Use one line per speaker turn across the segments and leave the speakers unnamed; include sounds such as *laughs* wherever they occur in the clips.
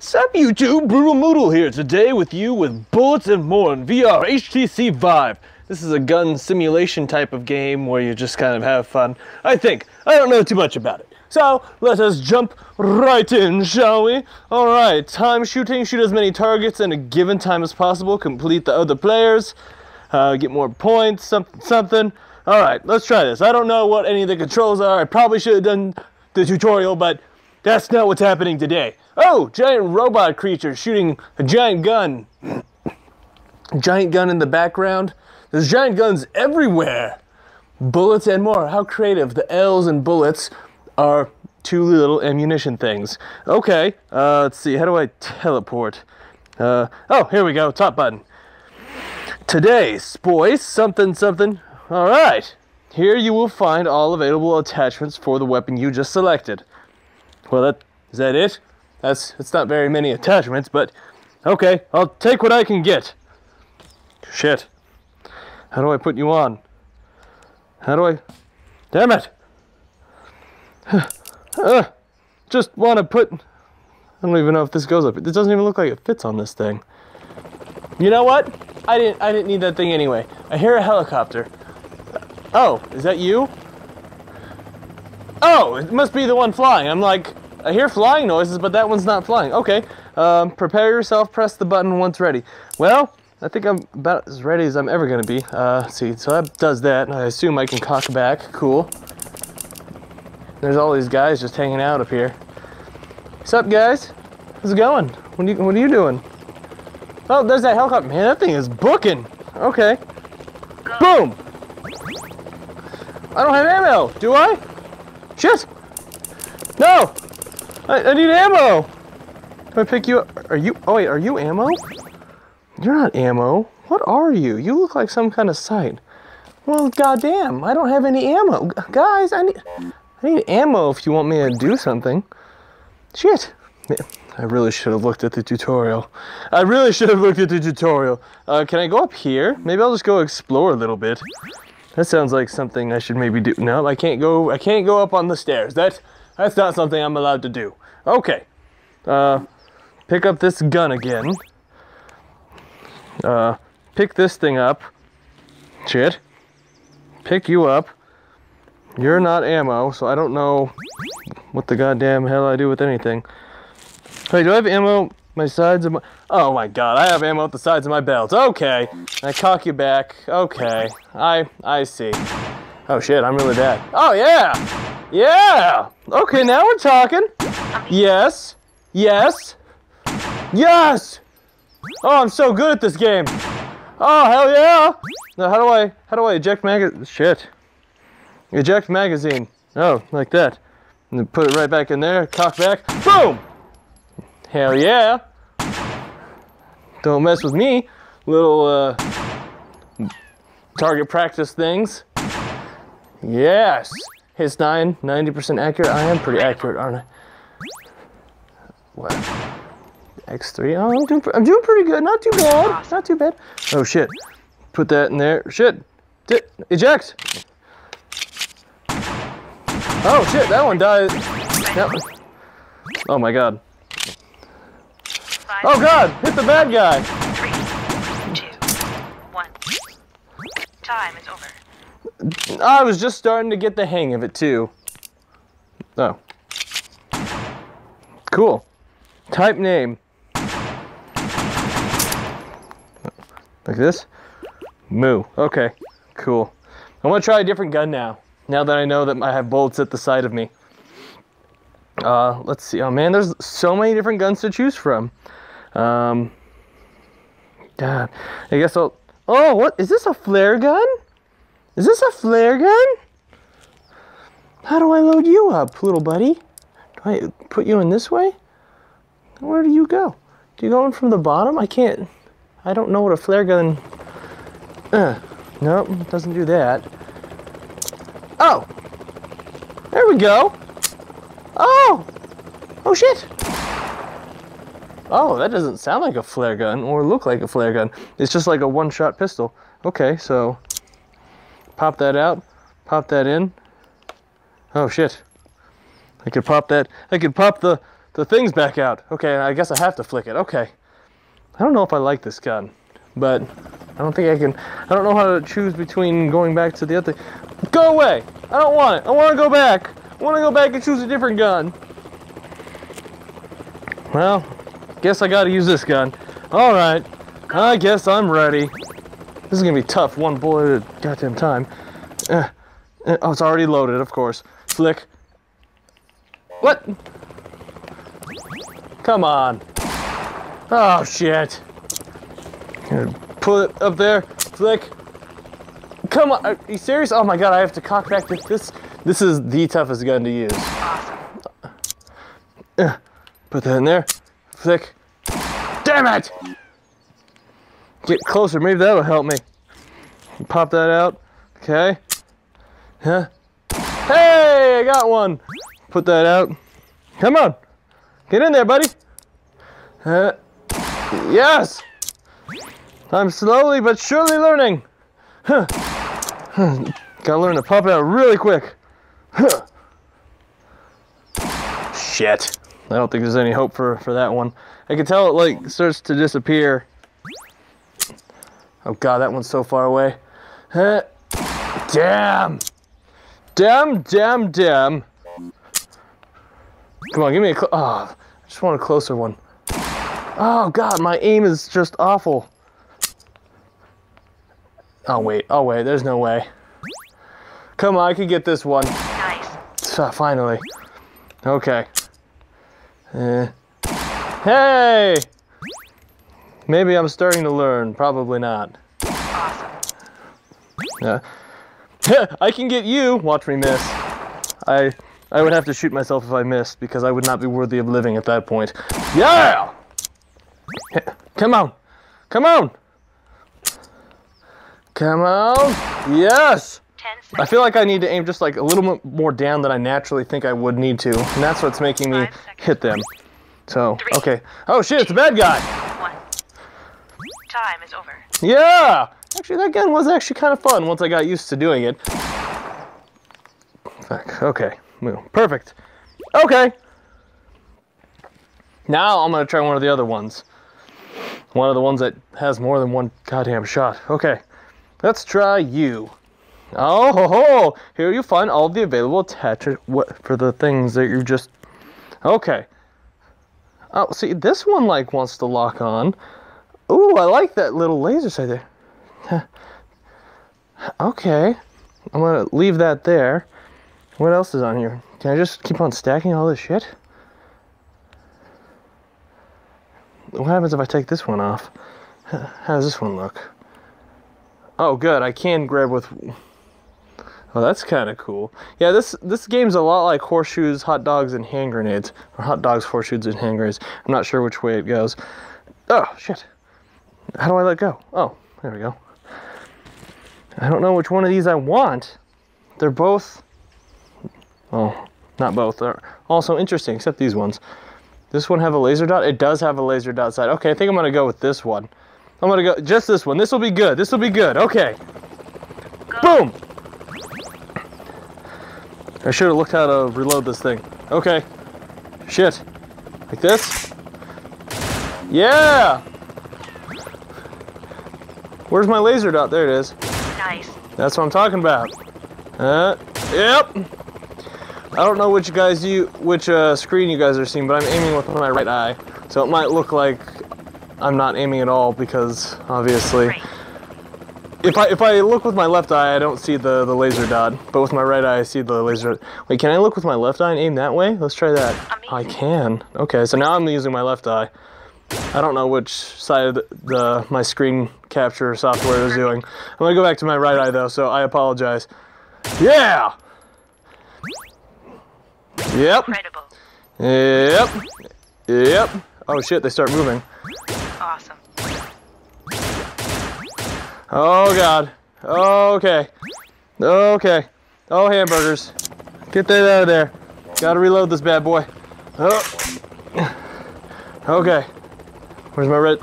Sup YouTube, Brutal Mootal here today with you with Bullets and More in VR HTC Vive. This is a gun simulation type of game where you just kind of have fun. I think. I don't know too much about it. So let us jump right in, shall we? Alright, time shooting, shoot as many targets in a given time as possible, complete the other players, uh, get more points, something, something. Alright, let's try this. I don't know what any of the controls are. I probably should have done the tutorial, but that's not what's happening today. Oh, giant robot creature shooting a giant gun. giant gun in the background. There's giant guns everywhere. Bullets and more. How creative. The L's and bullets are two little ammunition things. Okay, uh, let's see. How do I teleport? Uh, oh, here we go. Top button. Today's boys, something, something. All right. Here you will find all available attachments for the weapon you just selected. Well, that is that it? That's it's not very many attachments, but okay, I'll take what I can get. Shit. How do I put you on? How do I? Damn it! *sighs* uh, just want to put. I don't even know if this goes up. It doesn't even look like it fits on this thing. You know what? I didn't. I didn't need that thing anyway. I hear a helicopter. Oh, is that you? Oh, it must be the one flying. I'm like, I hear flying noises, but that one's not flying. Okay, um, prepare yourself, press the button once ready. Well, I think I'm about as ready as I'm ever gonna be. Uh, see, so that does that. I assume I can cock back, cool. There's all these guys just hanging out up here. What's up, guys? How's it going? What are you, what are you doing? Oh, there's that helicopter. Man, that thing is booking. Okay. Boom! I don't have ammo, do I? Shit! I, I need ammo! Can I pick you up? Are you, oh wait, are you ammo? You're not ammo. What are you? You look like some kind of sight. Well, goddamn, I don't have any ammo. Guys, I need, I need ammo if you want me to do something. Shit. I really should have looked at the tutorial. I really should have looked at the tutorial. Uh, can I go up here? Maybe I'll just go explore a little bit. That sounds like something I should maybe do. No, I can't go. I can't go up on the stairs. That that's not something I'm allowed to do. Okay. Uh, pick up this gun again. Uh, pick this thing up. Shit. Pick you up. You're not ammo, so I don't know what the goddamn hell I do with anything. Hey, do I have ammo? My sides of my... Oh my god, I have ammo at the sides of my belt. Okay. I cock you back. Okay. I I see. Oh shit, I'm really bad. Oh yeah! Yeah! Okay, now we're talking. Yes. Yes. Yes! Oh, I'm so good at this game. Oh, hell yeah! Now, how do I, how do I eject mag... Shit. Eject magazine. Oh, like that. And put it right back in there, cock back. Boom! Hell yeah! Don't mess with me, little uh, target practice things. Yes! Hits 9, 90% accurate. I am pretty accurate, aren't I? What? X3. Oh, I'm doing, I'm doing pretty good. Not too bad. Not too bad. Oh, shit. Put that in there. Shit. Eject. Oh, shit. That one died. That one. Oh, my God. Oh, God. Hit the bad guy.
Three, two, one. Time is over.
I was just starting to get the hang of it, too. Oh. Cool. Type name. Like this? Moo. Okay, cool. I want to try a different gun now. Now that I know that I have bullets at the side of me. Uh, let's see. Oh man, there's so many different guns to choose from. Um, God, I guess I'll. Oh, what is this? A flare gun? Is this a flare gun? How do I load you up, little buddy? Do I put you in this way? Where do you go? Do you go in from the bottom? I can't. I don't know what a flare gun. Uh, nope, doesn't do that. Oh! There we go! Oh! Oh shit! Oh, that doesn't sound like a flare gun or look like a flare gun. It's just like a one-shot pistol. Okay, so pop that out, pop that in. Oh shit! I could pop that. I could pop the the thing's back out. Okay, I guess I have to flick it. Okay. I don't know if I like this gun, but I don't think I can. I don't know how to choose between going back to the other. Go away! I don't want it. I want to go back. I want to go back and choose a different gun. Well, guess I got to use this gun. All right. I guess I'm ready. This is gonna be tough. One bullet at a goddamn time. Uh, uh, oh, it's already loaded, of course. Flick. What? Come on. Oh shit. Put it up there. Flick. Come on. Are you serious? Oh my god, I have to cock back this. This, this is the toughest gun to use. Uh, put that in there. Flick. Damn it! Get closer. Maybe that'll help me. Pop that out. Okay. Huh? Hey, I got one. Put that out. Come on. Get in there, buddy. Uh, yes. I'm slowly but surely learning. Huh. Huh. Gotta learn to pop out really quick. Huh. Shit. I don't think there's any hope for, for that one. I can tell it like starts to disappear. Oh god, that one's so far away. Huh. Damn. Damn, damn, damn. Come on, give me a cl- oh, I just want a closer one. Oh god, my aim is just awful. Oh wait, oh wait, there's no way. Come on, I can get this one.
Nice.
Ah, finally. Okay. Uh, hey! Maybe I'm starting to learn. Probably not.
Awesome.
Yeah. *laughs* I can get you. Watch me miss. I I would have to shoot myself if I missed because I would not be worthy of living at that point. Yeah! *laughs* Come on. Come on. Come on. Yes! I feel like I need to aim just like a little bit more down than I naturally think I would need to. And that's what's making me hit them. So, okay. Oh shit, it's a bad guy.
Time is over.
Yeah! Actually, that gun was actually kind of fun once I got used to doing it. Fuck, okay. Perfect. Okay. Now I'm gonna try one of the other ones. One of the ones that has more than one goddamn shot. Okay. Let's try you. Oh ho ho! Here you find all the available attachments for the things that you just. Okay. Oh, see, this one like wants to lock on. Ooh, I like that little laser sight there. Okay. I'm gonna leave that there. What else is on here? Can I just keep on stacking all this shit? What happens if I take this one off? How does this one look? Oh, good. I can grab with. Oh, that's kind of cool. Yeah, this this game's a lot like horseshoes, hot dogs, and hand grenades, or hot dogs, horseshoes, and hand grenades. I'm not sure which way it goes. Oh shit! How do I let go? Oh, there we go. I don't know which one of these I want. They're both. Oh, not both. They're also interesting, except these ones. This one have a laser dot? It does have a laser dot side. Okay, I think I'm gonna go with this one. I'm gonna go just this one. This will be good. This will be good. Okay. Boom! I should have looked how to reload this thing. Okay. Shit. Like this? Yeah! Where's my laser dot? There it is.
Nice.
That's what I'm talking about. Uh, yep. I don't know which guys you, which uh, screen you guys are seeing, but I'm aiming with my right eye, so it might look like I'm not aiming at all because obviously, if I if I look with my left eye, I don't see the the laser dot, but with my right eye, I see the laser. Wait, can I look with my left eye and aim that way? Let's try that. I can. Okay, so now I'm using my left eye. I don't know which side of the, the my screen capture software is doing. I'm gonna go back to my right eye though, so I apologize. Yeah. Yep.
Incredible.
Yep. Yep. Oh shit, they start moving.
Awesome.
Oh god. Okay. Okay. Oh hamburgers. Get that out of there. Gotta reload this bad boy. Oh. *sighs* Okay. Where's my red?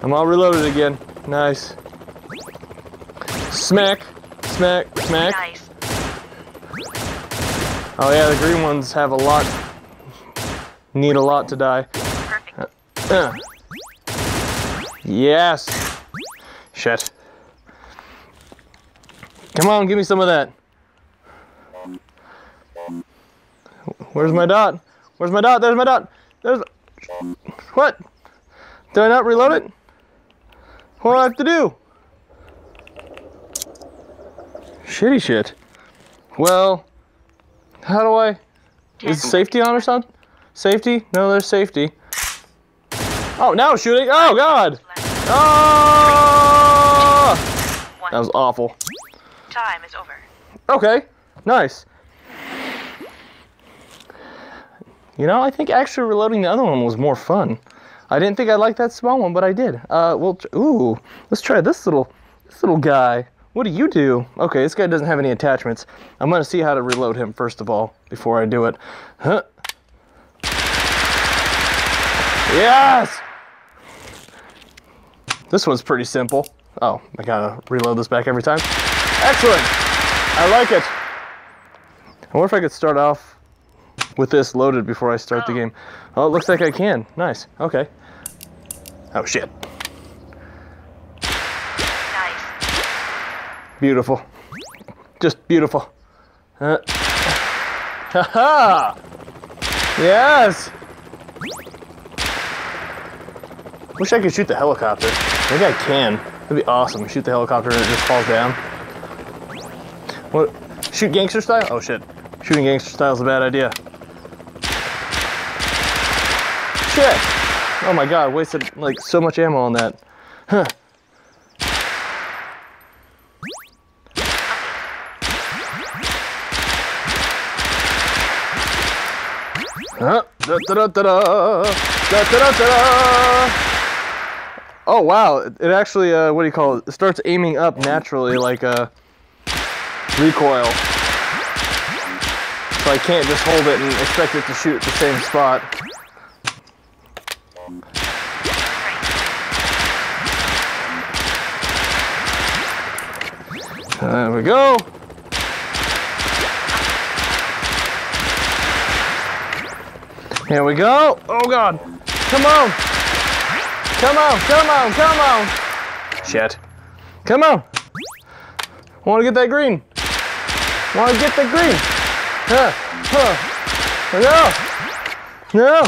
I'm all reloaded again. Nice. Smack. Smack. Smack.
Nice.
Oh yeah, the green ones have a lot need a lot to die.
Perfect.
Uh. Yes. Shit. Come on, give me some of that. Where's my dot? Where's my dot? There's my dot. There's. What? Did I not reload it? What do I have to do? Shitty shit. Well, how do I? Is safety on or something? Safety? No, there's safety. Oh, now shooting. Oh, God. Oh! That was awful.
Time is over.
Okay, nice. You know, I think actually reloading the other one was more fun. I didn't think I liked that small one, but I did. Uh, well, ooh, let's try this little, this little guy. What do you do? Okay, this guy doesn't have any attachments. I'm gonna see how to reload him first of all before I do it. Huh? Yes! This one's pretty simple. Oh, I gotta reload this back every time. Excellent! I like it. I wonder if I could start off with this loaded before I start the
Oh.
game. Oh, it looks like I can. Nice. Okay. Oh, shit.
Nice.
Beautiful. Just beautiful. Uh. *laughs* Ha-ha! Yes! Wish I could shoot the helicopter. Maybe I can. That'd be awesome. Shoot the helicopter and it just falls down. What? Shoot gangster style? Oh shit. Shooting gangster style is a bad idea. Shit! Oh my god, wasted like so much ammo on that. Huh. Huh? Da, da, da, da, da. Da, da, da, da. Oh wow! It actually, uh, what do you call it? It starts aiming up naturally, like a recoil. So I can't just hold it and expect it to shoot the same spot. There we go. Here we go. Oh god. Come on. Come on, come on, come on. Shit. Come on. Want to get that green. Want to get the green. Huh. Huh. No. No.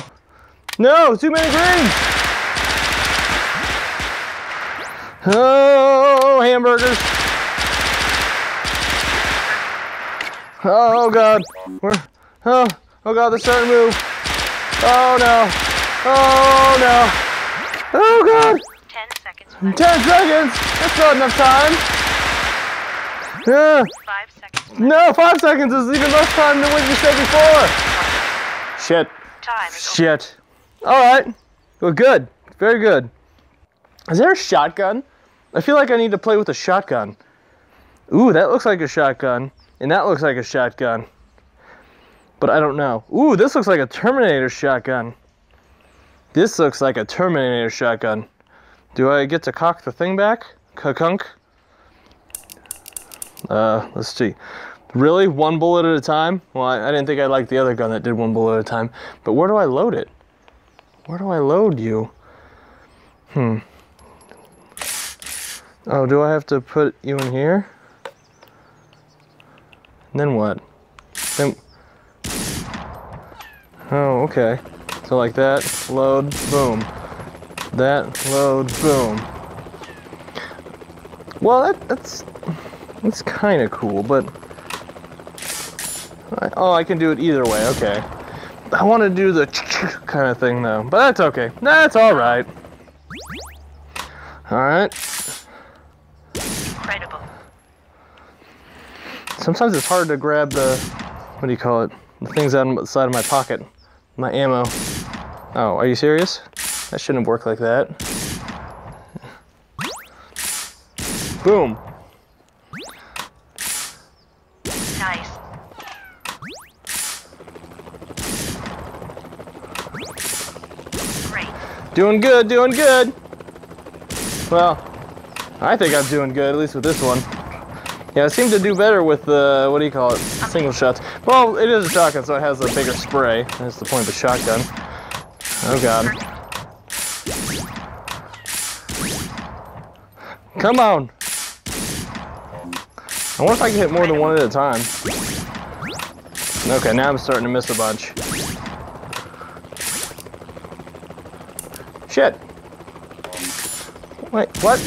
No, too many greens. Oh, hamburgers. Oh god. We're, oh, oh god, oh, oh, they're starting to move. Oh no. Oh no. Oh god.
Ten seconds left.
10 seconds. That's not enough time. Yeah.
Five seconds left.
No, five seconds is even less time than what you said before. Shit.
Time.
Shit. All right. Well, good. Very good. Is there a shotgun? I feel like I need to play with a shotgun. Ooh, that looks like a shotgun. And that looks like a shotgun. But I don't know. Ooh, this looks like a Terminator shotgun. This looks like a Terminator shotgun. Do I get to cock the thing back? Kakunk? Uh, let's see. Really? One bullet at a time? Well, I, I didn't think I liked the other gun that did one bullet at a time. But where do I load it? Where do I load you? Hmm. Oh, do I have to put you in here? Then what? Then. Oh, okay. So like that, load, boom. That, load, boom. Well, that, that's that's kind of cool, but I, oh, I can do it either way. Okay. I want to do the *laughs* kind of thing though, but that's okay. That's all right. All right.
Incredible.
Sometimes it's hard to grab the what do you call it? The things out on the side of my pocket. My ammo. Oh, are you serious? That shouldn't work like that. Boom.
Nice. Great.
Doing good, doing good. Well, I think I'm doing good, at least with this one. Yeah, it seem to do better with the, what do you call it, single shots. Well, it is a shotgun, so it has a bigger spray. That's the point of the shotgun. Oh god. Come on. I wonder if I can hit more than one at a time. Okay, now I'm starting to miss a bunch. Shit. Wait, what?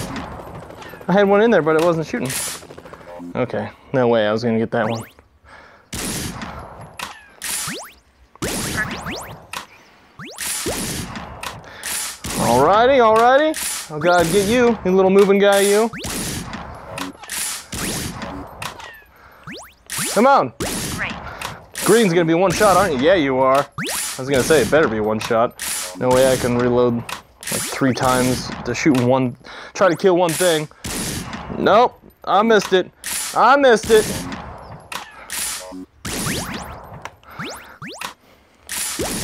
I had one in there, but it wasn't shooting. Okay, no way I was gonna get that one. Alrighty, alrighty. Oh god, get you, you little moving guy, you. Come on. Green's gonna be one shot, aren't you? Yeah, you are. I was gonna say it better be one shot. No way I can reload like three times to shoot one, try to kill one thing. Nope, I missed it. I missed it.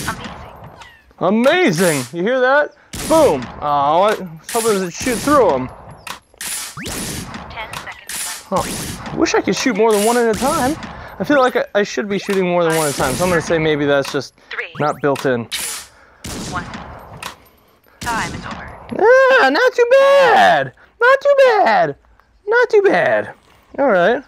Amazing.
Amazing. You hear that? Boom. Oh, I was hoping to shoot through them.
Ten seconds.
Oh, I wish I could shoot more than one at a time. I feel like I, I should be shooting more than one at a time. So I'm gonna say maybe that's just
Three.
not built in.
One. Time is over.
Ah, not too bad. Not too bad. Not too bad. All right.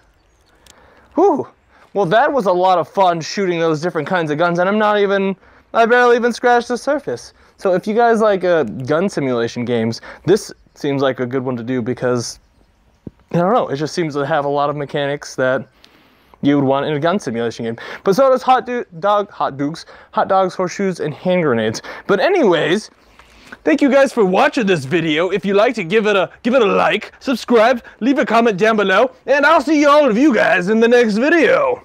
Whew. Well, that was a lot of fun shooting those different kinds of guns, and I'm not even, I barely even scratched the surface. So if you guys like uh, gun simulation games, this seems like a good one to do because, I don't know, it just seems to have a lot of mechanics that you would want in a gun simulation game. But so does hot do- dog, hot dukes, hot dogs, horseshoes, and hand grenades. But anyways,
Thank you guys for watching this video. If you liked it, give it a give it a like, subscribe, leave a comment down below, and I'll see all of you guys in the next video.